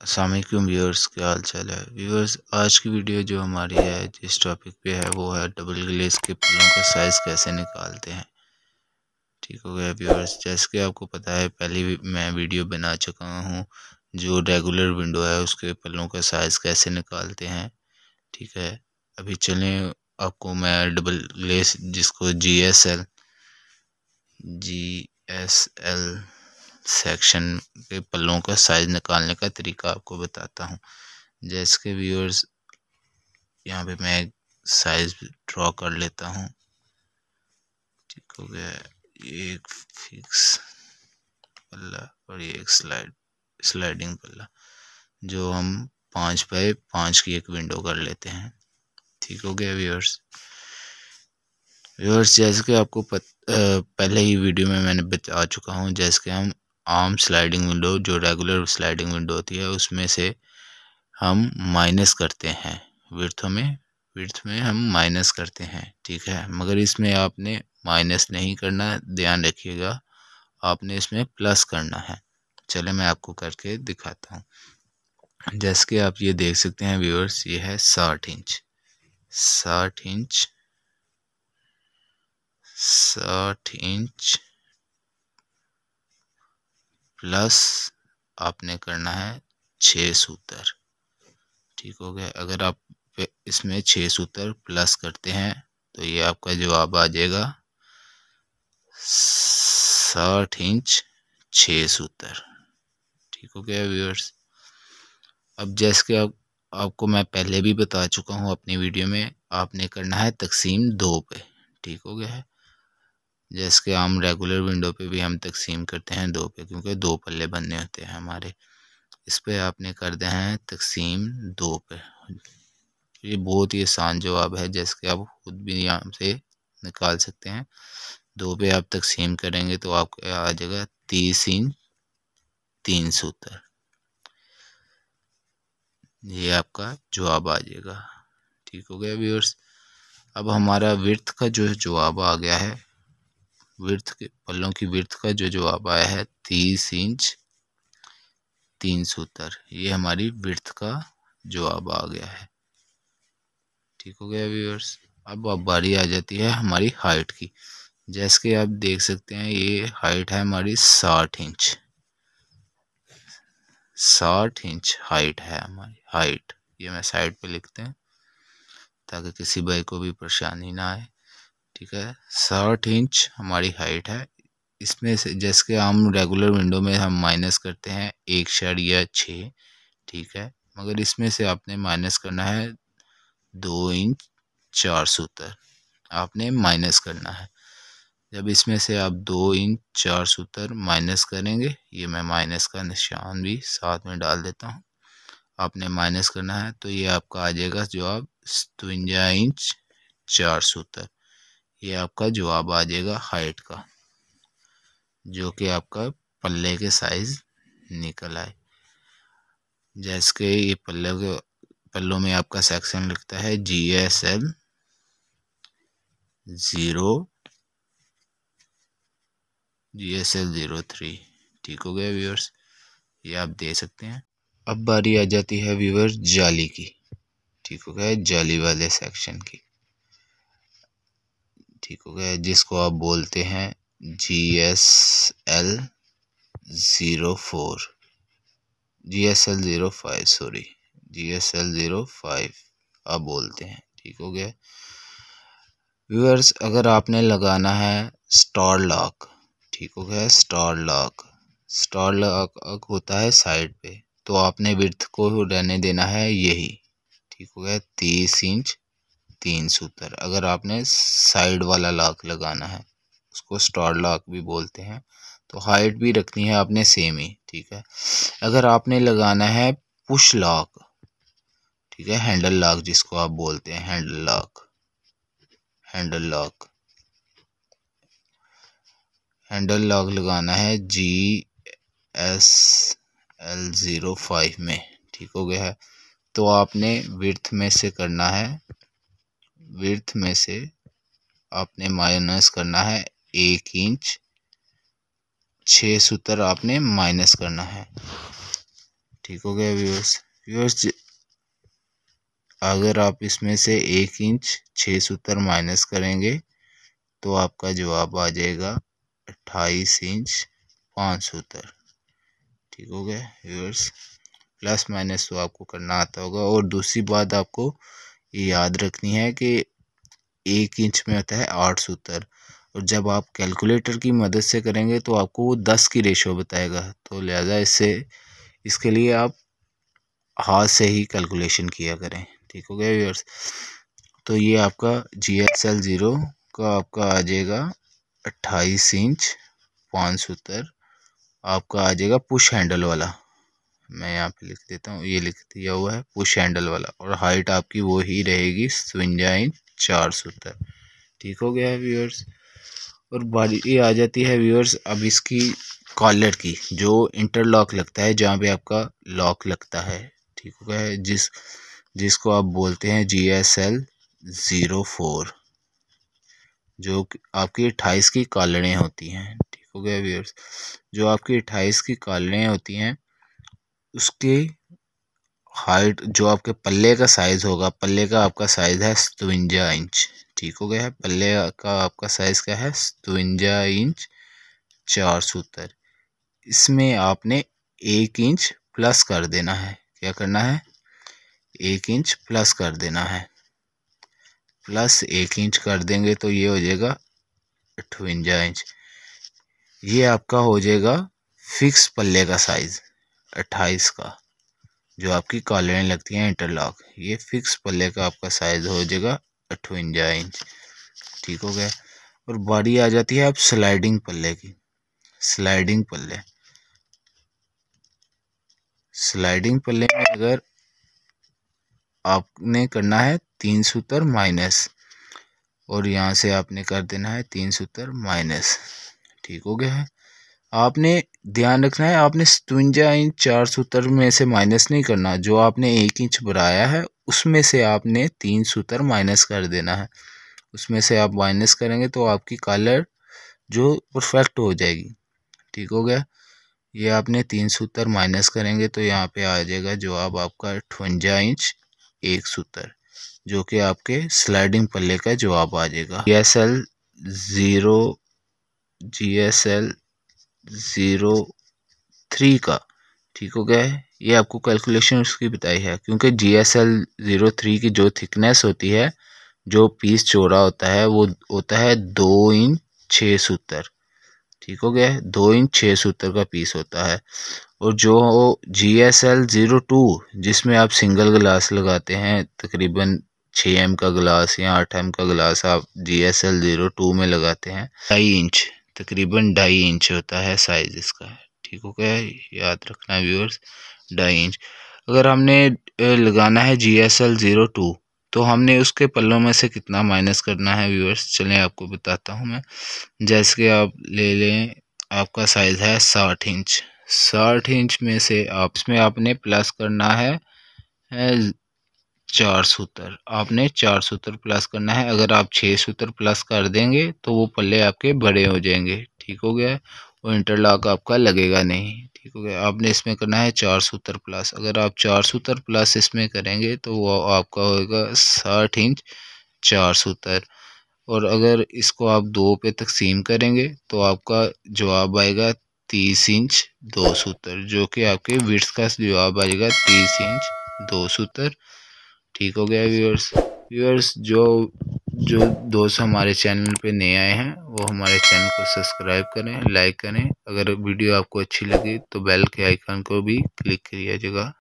Aslam viewers क्या हाल चाल है? व्यूअर्स आज की वीडियो जो हमारी है, जिस टॉपिक पे है, वो है डबल ग्लेस के पलों का साइज़ कैसे निकालते हैं। ठीक हो गया व्यूअर्स जैसे कि आपको पता है, पहले मैं वीडियो बना चुका हूँ, जो रेगुलर विंडो है, उसके पलों का साइज़ कैसे निकालते हैं। ठीक है? अभी चलें, आपको मैं डबल ग्लेस जिसको G S L G S L section के पल्लों का साइज़ निकालने का तरीका आपको बताता हूँ। जैसे कि व्यूअर्स यहाँ पे मैं साइज़ ड्रॉ कर लेता हूँ। ठीक हो गया एक फिक्स पल्ला और ये एक स्लाइड स्लाइडिंग पल्ला जो हम पाँच बाय पाँच की एक विंडो कर लेते हैं। ठीक हो गया व्यूअर्स व्यूअर्स जैसे कि आपको पत, आ, पहले ही वीडियो में मैंने बता चुका हूँ जैसे कि हम आम स्लाइडिंग विंडो, जो रेगुलर स्लाइडिंग विंडो होती है, उसमें से हम माइनस करते हैं। विर्थ में विर्थ में हम माइनस करते हैं, ठीक है? मगर इसमें आपने माइनस नहीं करना, ध्यान रखिएगा, आपने इसमें प्लस करना है। चले, मैं आपको करके दिखाता हूँ। जैसे कि आप ये देख सकते हैं, व्यूअर्स, ये है साठ इंच। साठ इंच साठ इंच प्लस आपने करना है छः सूत्र। ठीक हो गया? अगर आप इसमें छः सूत्र प्लस करते हैं तो ये आपका जवाब आ जाएगा साठ इंच छः सूत्र। ठीक हो गया व्यूअर्स? अब जैसे कि आप, आपको मैं पहले भी बता चुका हूँ अपनी वीडियो में, आपने करना है तकसीम दो पे। ठीक हो गया है? जैसे हम रेगुलर विंडो पे भी हम तकसीम करते हैं दो पे, क्योंकि दो पल्ले बनने होते हैं हमारे। इस पर आपने कर दे हैं तकसीम दो पे। ये बहुत ही आसान जवाब है जैसे आप खुद भी यहाँ से निकाल सकते हैं। दो पे आप तकसीम करेंगे तो आपको आ जाएगा तीस इंच तीन सूत्र। ये आपका जवाब आ जाएगा। ठीक हो गया व्यूअर्स अब हमारा विर्थ का जो जवाब आ गया है विर्थ के पल्लों की विर्थ का जो जवाब आया है, तीस इंच तीन सूत्र। ये हमारी विर्थ का जवाब आ गया है। ठीक हो गया व्यूअर्स अब अब बारी आ जाती है हमारी हाइट की। जैसे कि आप देख सकते हैं, ये हाइट है हमारी साठ इंच। साठ इंच हाइट है हमारी हाइट ये मैं साइड पे लिखते हैं, ताकि किसी भाई को भी परेशानी ना आए। ठीक है। साठ इंच हमारी हाइट है। इसमें से जैसे कि हम रेगुलर विंडो में हम माइनस करते हैं, एक शेड या छः ठीक है। मगर इसमें से आपने माइनस करना है दो इंच चार सूत्र। आपने माइनस करना है। जब इसमें से आप दो इंच चार सूत्र माइनस करेंगे, ये मैं माइनस का निशान भी साथ में डाल देता हूँ। आपने माइनस करना है तो ये आपका आ जाएगा जवाब सतवंजा इंच चार सूत्र। ये आपका जवाब आ जाएगा हाइट का, जो कि आपका पल्ले के साइज़ निकल आए। जैसे कि ये पल्ले के, पल्लों में आपका सेक्शन लिखता है G S L zero G S L zero three ठीक हो गया व्यूअर्स ये आप दे सकते हैं। अब बारी आ जाती है व्यूअर्स जाली की। ठीक हो गया? जाली वाले सेक्शन की। ठीक हो गया। जिसको आप बोलते हैं G S L zero four G S L zero five sorry G S L zero five आप बोलते हैं, ठीक हो गया। व्यूअर्स अगर आपने लगाना है स्टार लॉक ठीक हो गया स्टार लॉक स्टार लॉक होता है साइड पे तो आपने विर्थ को रहने देना है यही, ठीक हो गया, तीस इंच तीन सूत्र। अगर आपने साइड वाला लॉक लगाना है, उसको स्टार लॉक भी बोलते हैं तो हाइट भी रखनी है आपने सेम ही, ठीक है? अगर आपने लगाना है पुश लॉक ठीक है? हैंडल लॉक जिसको आप बोलते हैं, handle lock handle lock handle lock लगाना है G S L zero five में, ठीक हो गया है? तो आपने विर्थ में से करना है विर्थ में से आपने माइनस करना है एक इंच छः सूत्र आपने माइनस करना है। ठीक हो गया व्यूअर्स व्यूअर्स अगर आप इसमें से एक इंच छः सूत्र माइनस करेंगे तो आपका जवाब आ जाएगा अट्ठाईस इंच पाँच सूत्र। ठीक हो गया व्यूअर्स प्लस माइनस तो आपको करना आता होगा। और दूसरी बात आपको याद रखनी है कि एक इंच में होता है आठ सूत्र। और जब आप कैलकुलेटर की मदद से करेंगे तो आपको वो दस की रेशो बताएगा। तो लिहाजा इससे, इसके लिए आप हाथ से ही कैलकुलेशन किया करें। ठीक हो गया व्यूअर्स? तो ये आपका जी एस एल ज़ीरो का आपका आ जाएगा अट्ठाईस इंच, पाँच सूत्र। आपका आ जाएगा पुश हैंडल वाला। मैं यहाँ पे लिख देता हूँ, ये लिख दिया हुआ है पुश हैंडल वाला, और हाइट आपकी वो ही रहेगी सवंजा इंच चार सूत्र ठीक हो गया है व्यूअर्स और बारी आ जाती है व्यूअर्स अब इसकी कॉलर की, जो इंटरलॉक लगता है, जहाँ पे आपका लॉक लगता है। ठीक हो गया है, जिस, जिसको आप बोलते हैं G S L zero four जो आपकी अट्ठाईस की कॉलरें होती हैं। ठीक हो गया व्यूअर्स जो आपकी अट्ठाईस की कॉलरें होती हैं उसके हाइट जो आपके पल्ले का साइज़ होगा, पल्ले का आपका साइज़ है सतवंजा इंच, ठीक हो गया है? पल्ले का आपका साइज़ क्या है? सतवंजा इंच, चार सूत्र। इसमें आपने एक इंच प्लस कर देना है। क्या करना है? एक इंच प्लस कर देना है। प्लस एक इंच कर देंगे तो ये हो जाएगा अठवंजा इंच। ये आपका हो जाएगा फिक्स पल्ले का साइज़ अट्ठाईस का, जो आपकी कॉलरें लगती हैं इंटरलॉक ये फिक्स पल्ले का आपका साइज़ हो जाएगा अठवंजा इंच। ठीक हो गया? और बारी आ जाती है आप स्लाइडिंग पल्ले की। स्लाइडिंग पल्ले। स्लाइडिंग पल्ले में अगर आपने करना है तीन सूत्र माइनस और यहाँ से आपने कर देना है तीन सूत्र माइनस ठीक हो गया है? आपने ध्यान रखना है, आपने सतवंजा इंच चार सूत्र में से माइनस नहीं करना। जो आपने एक इंच बढ़ाया है, उसमें से आपने तीन सूत्र माइनस कर देना है। उसमें से आप माइनस करेंगे तो आपकी कलर जो परफेक्ट हो जाएगी। ठीक हो गया? ये आपने तीन सूत्र माइनस करेंगे तो यहाँ पे आ जाएगा जवाब आपका अठवंजा इंच एक सूत्र, जो कि आपके स्लाइडिंग पल्ले का जवाब आ जाएगा। G S L zero G S L zero three का, ठीक हो गया है? ये आपको कैलकुलेशन उसकी बताई है, क्योंकि G S L zero three की जो थिकनेस होती है, जो पीस चौड़ा होता है, वो होता है दो इंच छः सूत्र, ठीक हो गया दो इंच छः सूत्र का पीस होता है। और जो G S L zero two, जिसमें आप सिंगल ग्लास लगाते हैं, तकरीबन छः एम का ग्लास या आठ एम का ग्लास आप G S L zero two में लगाते हैं, ढाई इंच तकरीबन ढाई इंच होता है साइज़ इसका ठीक हो गया? याद रखना व्यूअर्स ढाई इंच। अगर हमने लगाना है G S L zero two तो हमने उसके पल्लों में से कितना माइनस करना है व्यूअर्स चलें आपको बताता हूँ मैं। जैसे कि आप ले लें आपका साइज़ है साठ इंच। साठ इंच में से आप इसमें आपने प्लस करना है, चार सूत्र। आपने चार सूत्र प्लस करना है। अगर आप छः सूत्र प्लस कर देंगे तो वो पल्ले आपके बड़े हो जाएँगे। ठीक हो गया? और इंटरलॉक आपका लगेगा नहीं। ठीक हो गया? आपने इसमें करना है चार सूत्र प्लस अगर आप चार सूत्र प्लस इसमें करेंगे तो वो आपका होगा साठ इंच चार सूत्र। और अगर इसको आप दो पे तकसीम करेंगे तो आपका जवाब आएगा तीस इंच दो सूत्र, जो कि आपके विर्स का जवाब आएगा तीस इंच दो सूत्र। ठीक हो गया व्यूअर्स व्यूअर्स जो जो दोस्त हमारे चैनल पे नए आए हैं, वो हमारे चैनल को सब्सक्राइब करें लाइक करें। अगर वीडियो आपको अच्छी लगी तो बेल के आइकन को भी क्लिक करिएगा